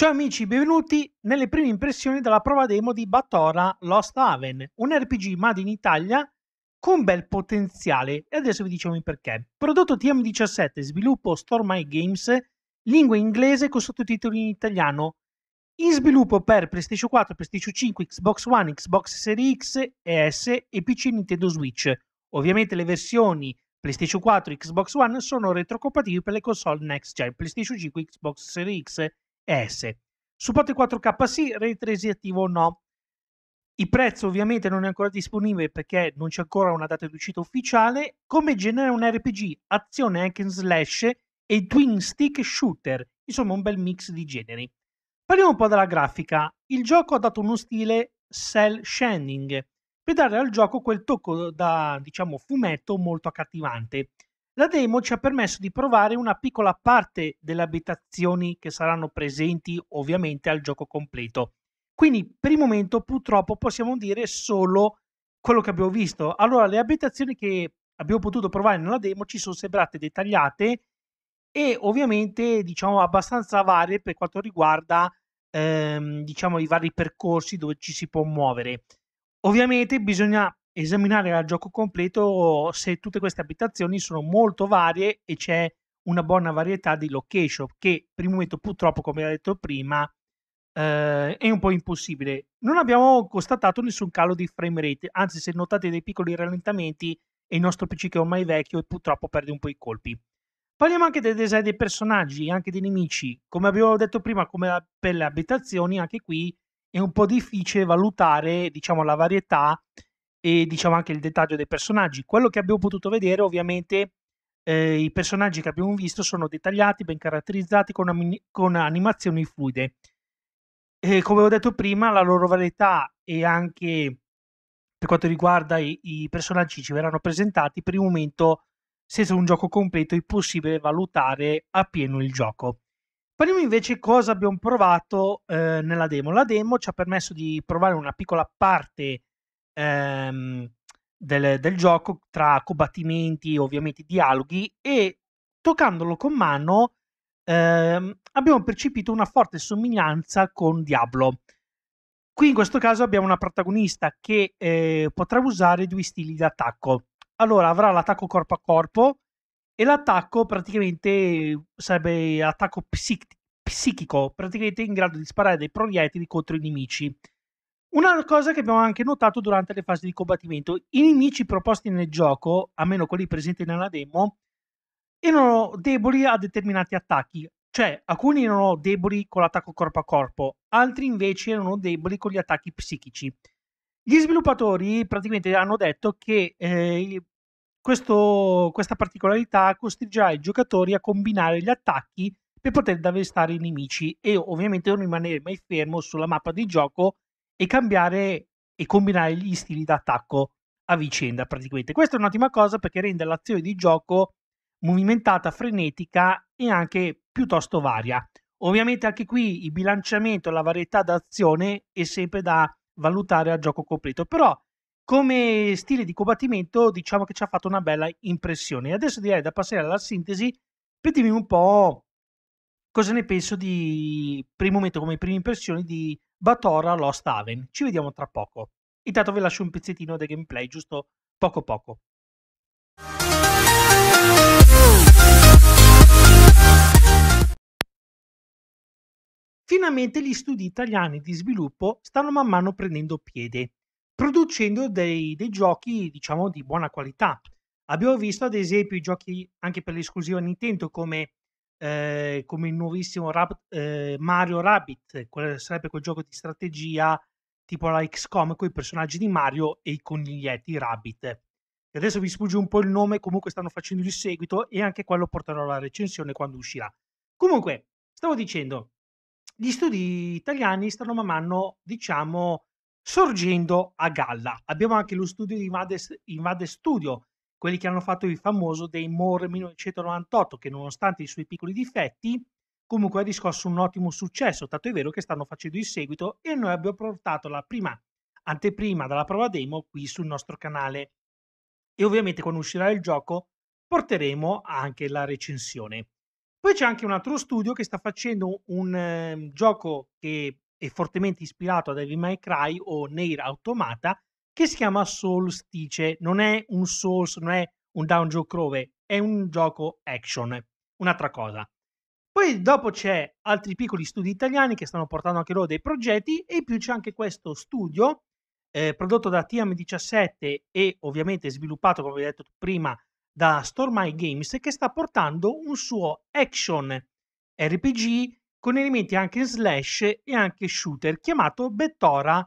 Ciao amici, benvenuti nelle prime impressioni della prova demo di Batora Lost Haven, un RPG made in Italia con bel potenziale e adesso vi diciamo il perché. Prodotto TM17, sviluppo Stormy Games, lingua inglese con sottotitoli in italiano, in sviluppo per PlayStation 4, PlayStation 5, Xbox One, Xbox Series X e S e PC Nintendo Switch. Ovviamente le versioni PlayStation 4 e Xbox One sono retrocompatibili per le console next gen, PlayStation 5, Xbox Series X S. Supporto 4K sì, ray tracing attivo no. Il prezzo ovviamente non è ancora disponibile perché non c'è ancora una data di uscita ufficiale. Come genere un RPG, azione hack and slash e twin stick shooter, insomma un bel mix di generi. Parliamo un po' della grafica. Il gioco ha dato uno stile cell shading per dare al gioco quel tocco da, diciamo, fumetto molto accattivante. La demo ci ha permesso di provare una piccola parte delle abitazioni che saranno presenti ovviamente al gioco completo. Quindi per il momento purtroppo possiamo dire solo quello che abbiamo visto. Allora le abitazioni che abbiamo potuto provare nella demo ci sono sembrate dettagliate e ovviamente diciamo abbastanza varie per quanto riguarda ehm, diciamo i vari percorsi dove ci si può muovere. Ovviamente bisogna esaminare al gioco completo se tutte queste abitazioni sono molto varie e c'è una buona varietà di location che per il momento purtroppo come ho detto prima eh, è un po' impossibile. Non abbiamo constatato nessun calo di frame rate anzi se notate dei piccoli rallentamenti è il nostro pc che è ormai vecchio e purtroppo perde un po' i colpi. Parliamo anche del design dei personaggi anche dei nemici. Come abbiamo detto prima come per le abitazioni anche qui è un po' difficile valutare diciamo la varietà e diciamo anche il dettaglio dei personaggi. Quello che abbiamo potuto vedere, ovviamente, eh, i personaggi che abbiamo visto sono dettagliati, ben caratterizzati, con, am- con animazioni fluide. E come ho detto prima, la loro varietà e anche per quanto riguarda i, i personaggi ci verranno presentati, per il momento, senza un gioco completo, è possibile valutare appieno il gioco. Parliamo invece cosa abbiamo provato eh, nella demo. La demo ci ha permesso di provare una piccola parte ehm, del, del, gioco tra combattimenti, ovviamente dialoghi e toccandolo con mano ehm, abbiamo percepito una forte somiglianza con Diablo. Qui in questo caso abbiamo una protagonista che eh, potrà usare due stili di attacco. Allora avrà l'attacco corpo a corpo e l'attacco praticamente sarebbe attacco psic- psichico, praticamente in grado di sparare dei proiettili contro i nemici. Una cosa che abbiamo anche notato durante le fasi di combattimento, i nemici proposti nel gioco, almeno quelli presenti nella demo, erano deboli a determinati attacchi. Cioè, alcuni erano deboli con l'attacco corpo a corpo, altri invece erano deboli con gli attacchi psichici. Gli sviluppatori praticamente hanno detto che eh, questo, questa particolarità costringerà i giocatori a combinare gli attacchi per poter davestare i nemici e ovviamente non rimanere mai fermo sulla mappa di gioco e cambiare e combinare gli stili d'attacco a vicenda praticamente. Questa è un'ottima cosa perché rende l'azione di gioco movimentata, frenetica e anche piuttosto varia. Ovviamente anche qui il bilanciamento la varietà d'azione è sempre da valutare al gioco completo, però come stile di combattimento diciamo che ci ha fatto una bella impressione. Adesso direi da passare alla sintesi per dirvi un po' cosa ne penso di, per il momento come prime impressioni di Batora Lost Haven. Ci vediamo tra poco. Intanto vi lascio un pezzettino del gameplay, giusto poco poco. Finalmente gli studi italiani di sviluppo stanno man mano prendendo piede, producendo dei, dei giochi, diciamo, di buona qualità. Abbiamo visto ad esempio i giochi anche per l'esclusiva Nintendo come eh, come il nuovissimo Rab- eh, Mario Rabbit, quel, sarebbe quel gioco di strategia tipo la XCOM con i personaggi di Mario e i coniglietti Rabbit. E adesso vi sfugge un po' il nome, comunque stanno facendo il seguito e anche quello porterò alla recensione quando uscirà. Comunque, stavo dicendo, gli studi italiani stanno man mano, diciamo, sorgendo a galla. Abbiamo anche lo studio di Invade, Invade Studio, quelli che hanno fatto il famoso dei More 1998, che nonostante i suoi piccoli difetti, comunque ha riscosso un ottimo successo, tanto è vero che stanno facendo il seguito e noi abbiamo portato la prima anteprima della prova demo qui sul nostro canale. E ovviamente quando uscirà il gioco porteremo anche la recensione. Poi c'è anche un altro studio che sta facendo un eh, gioco che è fortemente ispirato a Devil May Cry o Nair Automata che si chiama Solstice. Non è un Souls, non è un Dungeon Crawler, è un gioco action, un'altra cosa. Poi dopo c'è altri piccoli studi italiani che stanno portando anche loro dei progetti e in più c'è anche questo studio eh, prodotto da TM17 e ovviamente sviluppato, come vi ho detto prima, da Stormy Games che sta portando un suo action RPG con elementi anche slash e anche shooter chiamato Bettora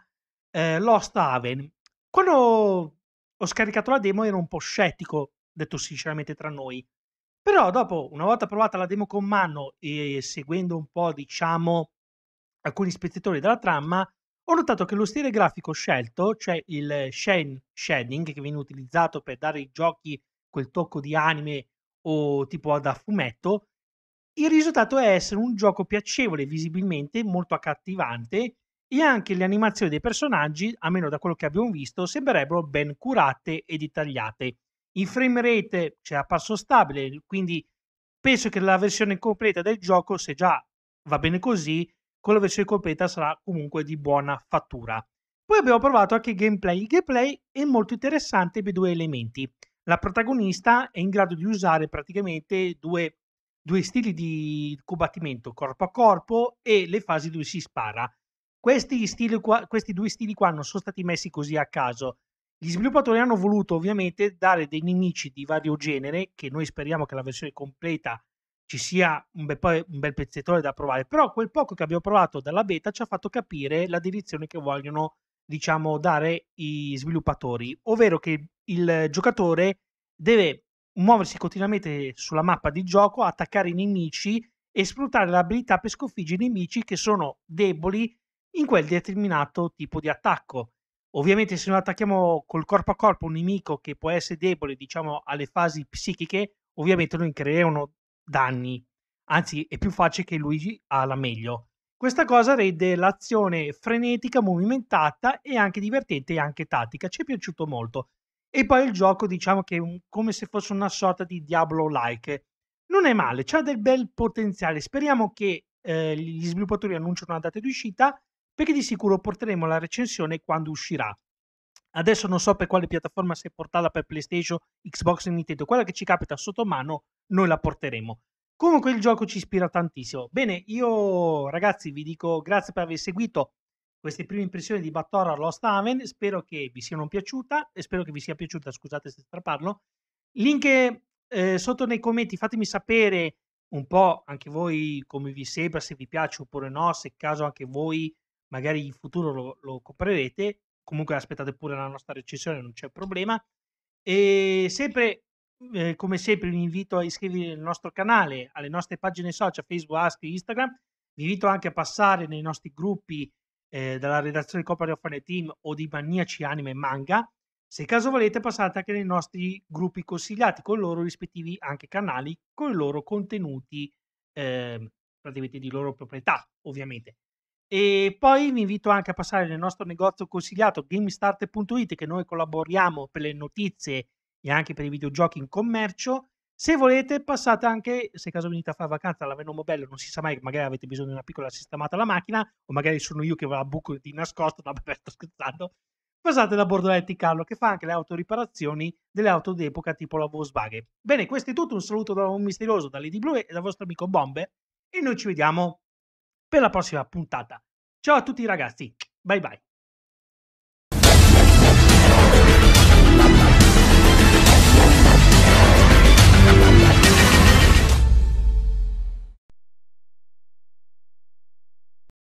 eh, Lost Haven. Quando ho scaricato la demo ero un po' scettico, detto sinceramente tra noi. Però dopo, una volta provata la demo con mano e seguendo un po', diciamo, alcuni spezzatori della trama, ho notato che lo stile grafico scelto, cioè il shading che viene utilizzato per dare ai giochi quel tocco di anime o tipo da fumetto, il risultato è essere un gioco piacevole visibilmente, molto accattivante e anche le animazioni dei personaggi, almeno da quello che abbiamo visto, sembrerebbero ben curate e dettagliate. In frame rate c'è a passo stabile, quindi penso che la versione completa del gioco, se già va bene così, con la versione completa sarà comunque di buona fattura. Poi abbiamo provato anche il gameplay. Il gameplay è molto interessante per due elementi la protagonista è in grado di usare praticamente due, due stili di combattimento, corpo a corpo e le fasi dove si spara. Questi, qua, questi due stili qua non sono stati messi così a caso. Gli sviluppatori hanno voluto ovviamente dare dei nemici di vario genere, che noi speriamo che la versione completa ci sia un bel, un bel pezzettone da provare, però quel poco che abbiamo provato dalla beta ci ha fatto capire la direzione che vogliono diciamo, dare i sviluppatori, ovvero che il giocatore deve muoversi continuamente sulla mappa di gioco, attaccare i nemici e sfruttare l'abilità per sconfiggere i nemici che sono deboli in quel determinato tipo di attacco. Ovviamente se noi attacchiamo col corpo a corpo un nemico che può essere debole, diciamo, alle fasi psichiche, ovviamente noi creiamo danni. Anzi, è più facile che lui ha la meglio. Questa cosa rende l'azione frenetica, movimentata e anche divertente e anche tattica. Ci è piaciuto molto. E poi il gioco, diciamo che è un, come se fosse una sorta di Diablo-like. Non è male, c'ha del bel potenziale. Speriamo che eh, gli sviluppatori annunciano una data di uscita, perché di sicuro porteremo la recensione quando uscirà. Adesso non so per quale piattaforma è portata per PlayStation, Xbox e Nintendo. Quella che ci capita sotto mano, noi la porteremo. Comunque il gioco ci ispira tantissimo. Bene, io ragazzi vi dico grazie per aver seguito queste prime impressioni di Battora Lost Haven. Spero che vi siano piaciuta e spero che vi sia piaciuta, scusate se straparlo. Link eh, sotto nei commenti, fatemi sapere un po' anche voi come vi sembra, se vi piace oppure no, se caso anche voi magari in futuro lo, lo comprerete. Comunque aspettate pure la nostra recensione, non c'è problema. E sempre eh, come sempre vi invito a iscrivervi al nostro canale, alle nostre pagine social Facebook, Ask Instagram. Vi invito anche a passare nei nostri gruppi eh, della redazione Coppa of Fane Team o di Maniaci Anime e Manga. Se caso volete passate anche nei nostri gruppi consigliati con i loro rispettivi anche canali, con i loro contenuti eh, praticamente di loro proprietà, ovviamente. E poi vi invito anche a passare nel nostro negozio consigliato GameStarter.it che noi collaboriamo per le notizie e anche per i videogiochi in commercio. Se volete, passate anche, se caso venite a fare vacanza alla Venomo Bello, non si sa mai, magari avete bisogno di una piccola sistemata alla macchina, o magari sono io che ve la buco di nascosto, no, beh, sto scherzando. Passate da Bordoletti Carlo, che fa anche le autoriparazioni delle auto d'epoca tipo la Volkswagen. Bene, questo è tutto, un saluto da un misterioso da Lady Blue e dal vostro amico Bombe, e noi ci vediamo per la prossima puntata. Ciao a tutti ragazzi, bye bye.